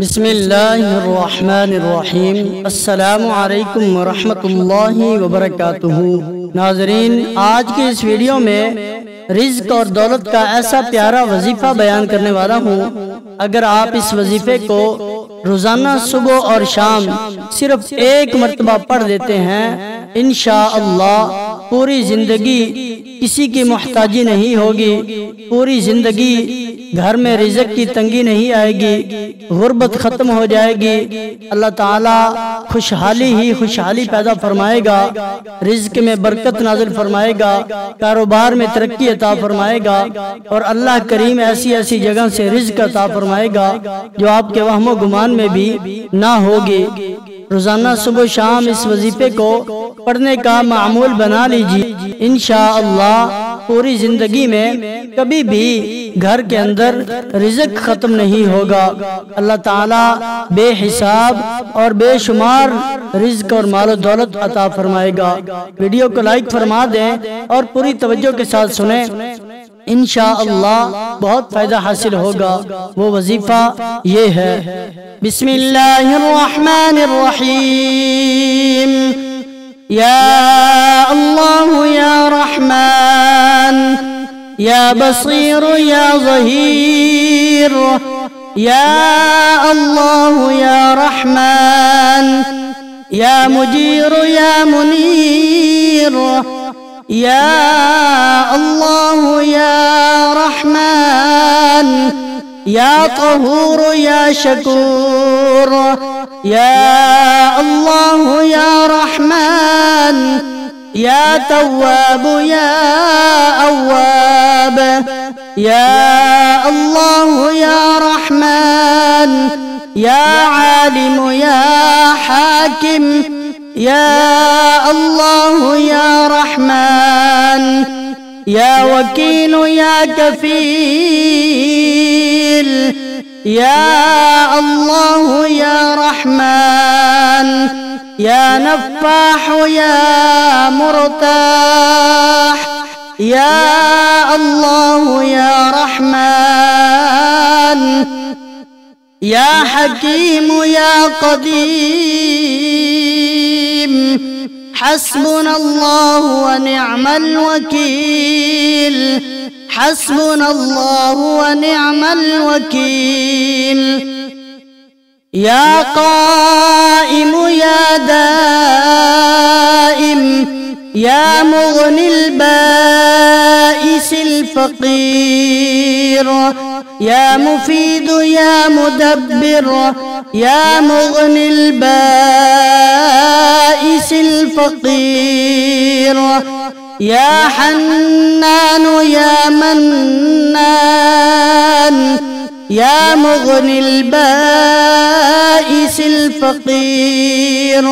بسم اللہ الرحمن الرحیم۔ السلام علیکم ورحمت اللہ وبرکاتہ۔ ناظرین، آج کی اس ویڈیو میں رزق اور دولت کا ایسا پیارا وظیفہ بیان کرنے والا ہوں۔ اگر آپ اس وظیفے کو روزانہ صبح اور شام صرف ایک مرتبہ پڑھ دیتے ہیں، انشاءاللہ پوری زندگی کسی کی محتاجی نہیں ہوگی پوری زندگی گھر میں رزق کی تنگی نہیں آئے گی غربت ختم ہو جائے گی۔ اللہ تعالیٰ خوشحالی ہی خوشحالی پیدا فرمائے گا۔ رزق میں برکت نازل فرمائے گا۔ کاروبار میں ترقی عطا فرمائے گا۔ اور اللہ کریم ایسی ایسی جگہ سے رزق عطا فرمائے گا جو آپ کے وہم و گمان میں بھی نہ ہوگی۔ روزانہ صبح شام اس وظیفے کو پڑھنے کا معمول بنا لیجیے۔ انشاءاللہ پوری زندگی میں کبھی بھی گھر کے اندر رزق ختم نہیں ہوگا۔ اللہ تعالی بے حساب اور بے شمار رزق اور مال و دولت عطا فرمائے گا۔ ویڈیو کو لائک فرما دیں اور پوری توجہ کے ساتھ سنیں۔ انشاءاللہ بہت فائدہ حاصل ہوگا۔ وہ وظیفہ یہ ہے۔ بسم اللہ الرحمن الرحیم۔ يا الله يا رحمن يا بصير يا ظهير يا الله يا رحمن يا مجير يا منير يا الله يا رحمن يا طهور يا شكور. يا الله يا رحمن يا تواب يا أواب يا الله يا رحمن يا عالم يا حاكم يا الله يا رحمن يا وكيل يا كفيل. يا الله يا رحمن يا نفاح يا مرتاح يا الله يا رحمن يا حكيم يا قديم حسبنا الله ونعم الوكيل. حسبنا الله ونعم الوكيل. يا قائم يا دائم يا مغني البائس الفقير. يا مفيد يا مدبر يا مغني البائس الفقير. يا حنان يا منان يا مغني البائس الفقير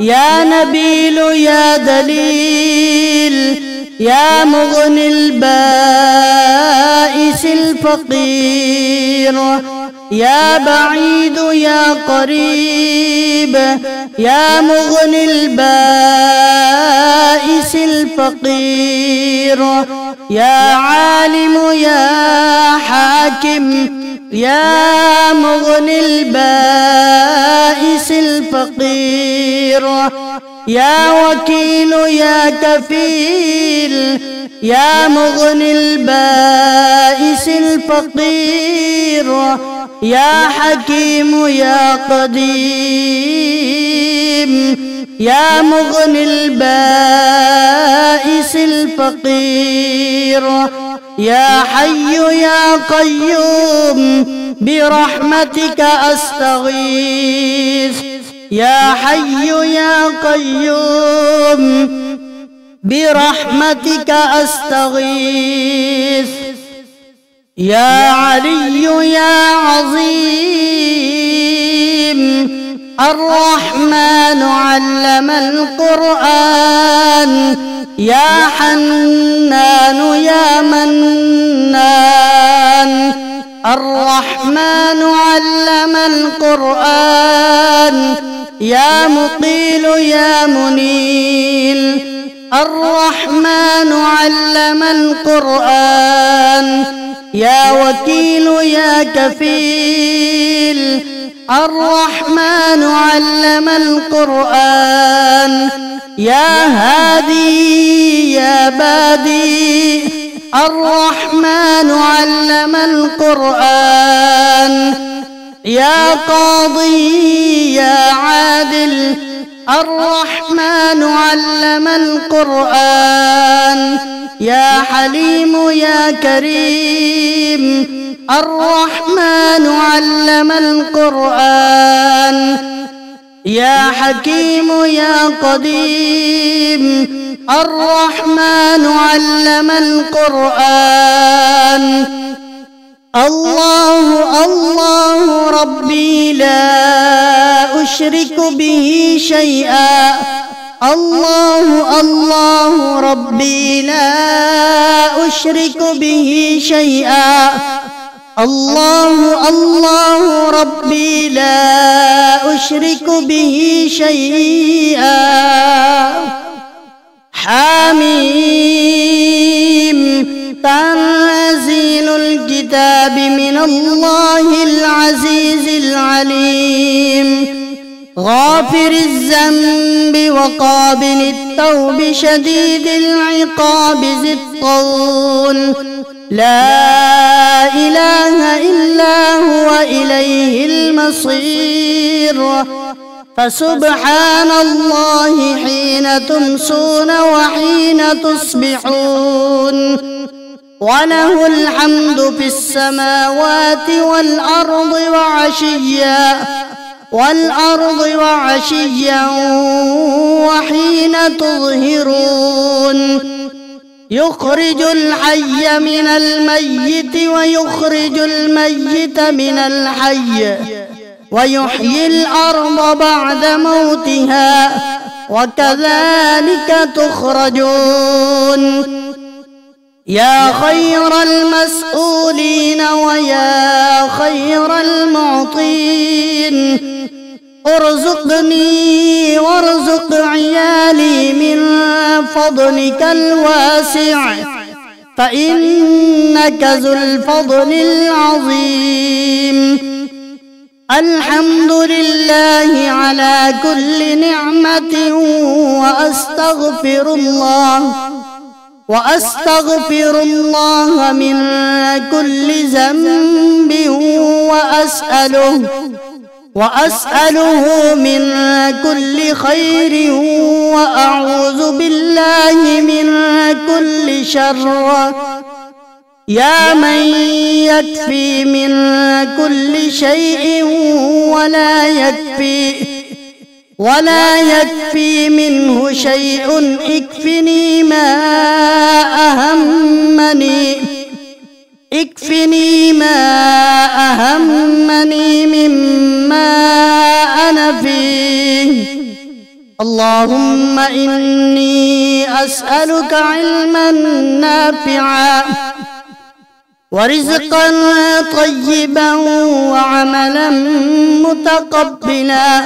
يا نبيل يا دليل يا مغني البائس الفقير يا بعيد يا قريب يا مغني البائس الفقير يا عالم يا حاكم يا مغني البائس الفقير يا وكيل يا كفيل يا مغني البائس الفقير. يا حكيم يا قديم يا مغني البائس الفقير يا حي يا قيوم برحمتك أستغيث يا حي يا قيوم برحمتك أستغيث. يا علي يا عظيم الرحمن علم القرآن يا حنان يا منان الرحمن علم القرآن يا مقيل يا منيل الرحمن علم القرآن. يا وكيل يا كفيل الرحمن علم القرآن. يا هادي يا بادي الرحمن علم القرآن. يا قاضي يا عادل الرحمن علم القرآن. يا حليم يا كريم الرحمن علم القرآن. يا حكيم يا قديم الرحمن علم القرآن. الله الله ربي لا أشرك به شيئا. الله الله ربي لا أشرك به شيئا. الله الله ربي لا أشرك به شيئا. حميم. تنزيل الكتاب من الله العزيز العليم. غافر الذنب وقابل التوب شديد العقاب ذي الطول. لا إله إلا هو إليه المصير. فسبحان الله حين تمسون وحين تصبحون. وله الحمد في السماوات والأرض وعشيا. والأرض وعشيا وحين تظهرون. يخرج الحي من الميت ويخرج الميت من الحي ويحيي الأرض بعد موتها وكذلك تخرجون. يا خير المسؤولين ويا خير المعطين. ارزقني وارزق عيالي من فضلك الواسع فإنك ذو الفضل العظيم. الحمد لله على كل نعمة وأستغفر الله وأستغفر الله من كل ذنب وأسأله وأسأله من كل خير وأعوذ بالله من كل شر. يا من يكفي من كل شيء ولا يكفي ولا يكفي منه شيء اكفني ما أهمني إني أسألك علما نافعا ورزقا طيبا وعملا متقبلا.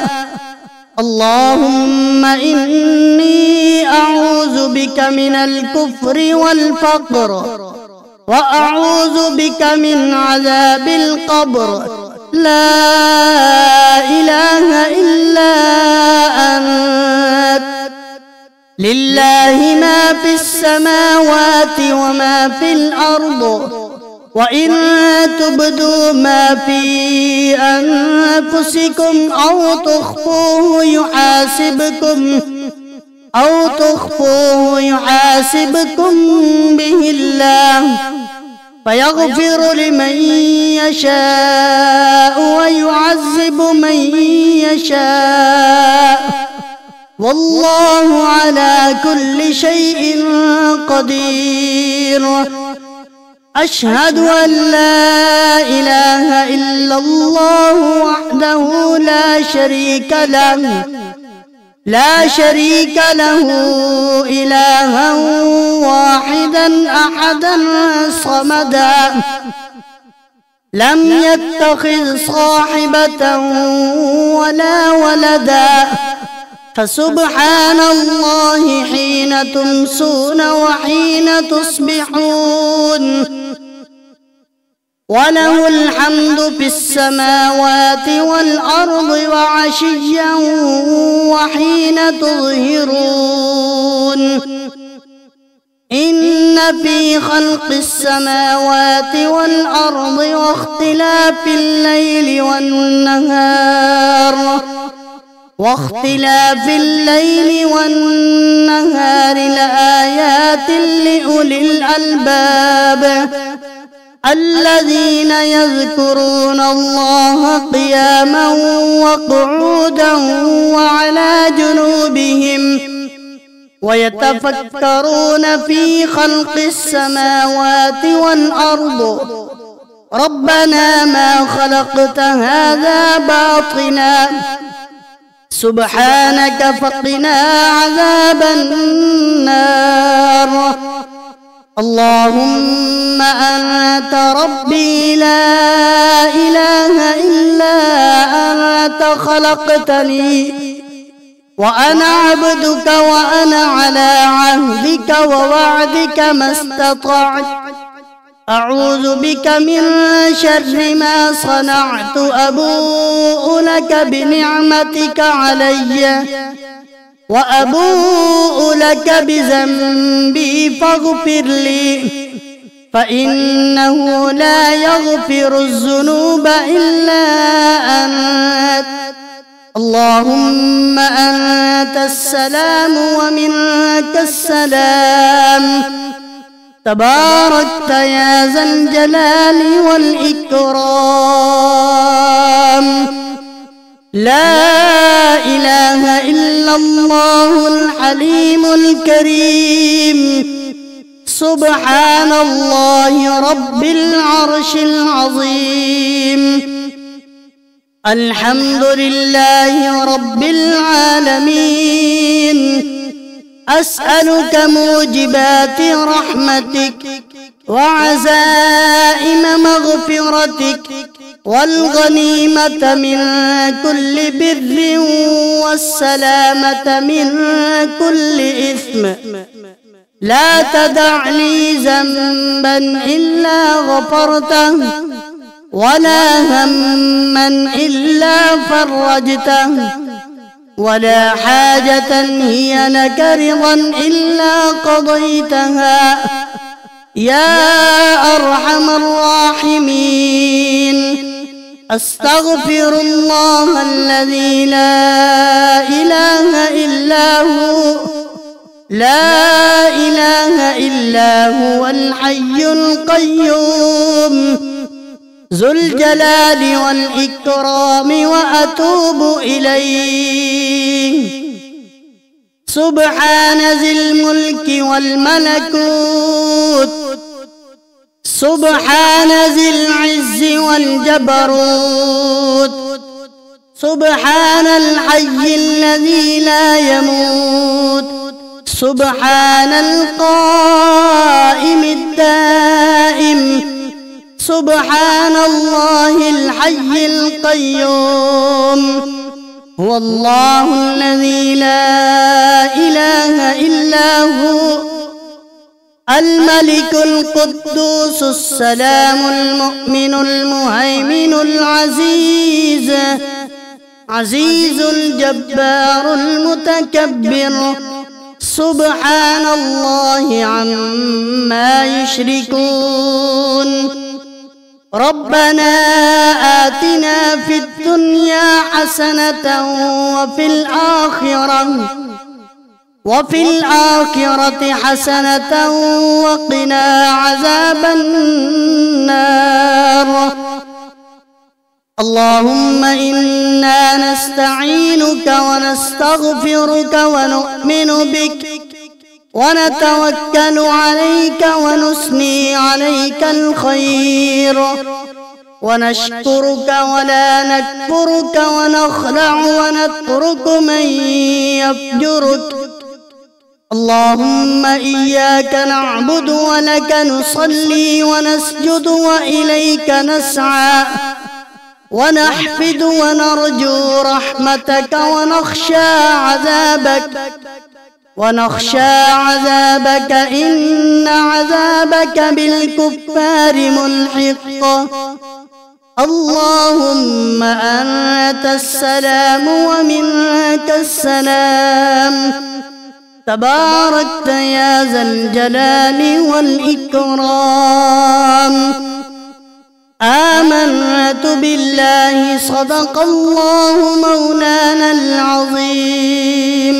اللهم إني أعوذ بك من الكفر والفقر وأعوذ بك من عذاب القبر. لا إله إلا أنت. لله ما في السماوات وما في الأرض وإن تبدوا ما في أنفسكم أو تخفوه يحاسبكم أو تخفوه يحاسبكم به الله. فيغفر لمن يشاء ويعذب من يشاء. والله على كل شيء قدير. أشهد أن لا إله إلا الله وحده لا شريك له. لا شريك له. إلها واحدا أحدا صمدا. لم يتخذ صاحبة ولا ولدا. فسبحان الله حين تمسون وحين تصبحون. وله الحمد في السماوات والأرض وعشيا وحين تظهرون. إن في خلق السماوات والأرض واختلاف الليل والنهار. واختلاف الليل والنهار لآيات لأولي الألباب. الذين يذكرون الله قياما وقعودا وعلى جنوبهم ويتفكرون في خلق السماوات والأرض. ربنا ما خلقت هذا باطلا. سبحانك فقنا عذاب النار. اللهم أنت ربي لا إله إلا أنت خلقتني وأنا عبدك وأنا على عهدك ووعدك ما استطعت. أعوذ بك من شر ما صنعت أبوء لك بنعمتك عليّ وأبوء لك بذنبي فاغفر لي فإنه لا يغفر الذنوب إلا أنت. اللهم أنت السلام ومنك السلام. تباركت يا ذا الجلال والإكرام. لا إله إلا الله الحليم الكريم. سبحان الله رب العرش العظيم. الحمد لله رب العالمين. أسألك موجبات رحمتك وعزائم مغفرتك والغنيمة من كل بر والسلامة من كل إثم. لا تدع لي ذنبا إلا غفرته ولا هما إلا فرجته. ولا حاجة هي لك رضا إلا قضيتها. يا أرحم الراحمين. أستغفر الله الذي لا إله إلا هو. لا إله إلا هو الحي القيوم. ذو الجلال والإكرام وأتوب إليه. سبحان ذي الملك والملكوت. سبحان ذي العز والجبروت. سبحان الحي الذي لا يموت. سبحان القائم الدائم. سبحان الله الحي القيوم. هو الله الذي لا إله إلا هو. الملك القدوس السلام المؤمن المهيمن العزيز. عزيز الجبار المتكبر. سبحان الله عما يشركون. ربنا آتنا في الدنيا حسنة وفي الآخرة وفي الآخرة حسنة وقنا عذاب النار. اللهم إنا نستعينك ونستغفرك ونؤمن بك ونتوكل عليك ونثني عليك الخير. ونشكرك ولا نكفرك ونخلع ونترك من يفجرك. اللهم إياك نعبد ولك نصلي ونسجد وإليك نسعى. ونحفد ونرجو رحمتك ونخشى عذابك. ونخشى عذابك إن عذابك بالكفار ملحق. اللهم أنت السلام ومنك السلام. تباركت يا ذا الجلال والإكرام. آمنت بالله صدق الله مولانا العظيم.